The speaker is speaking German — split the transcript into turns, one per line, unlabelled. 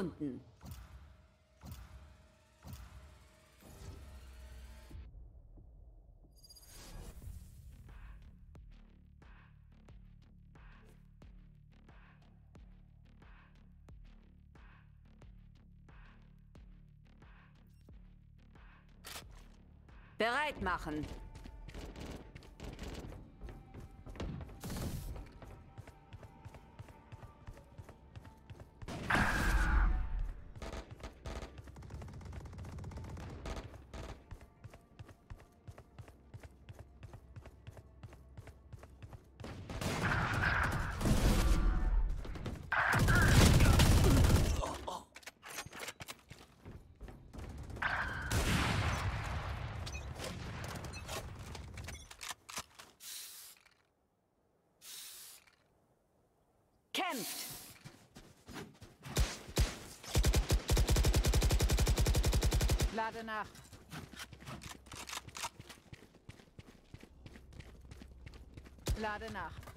gefunden. Bereit machen. Kämpft!
Lade nach. Lade nach.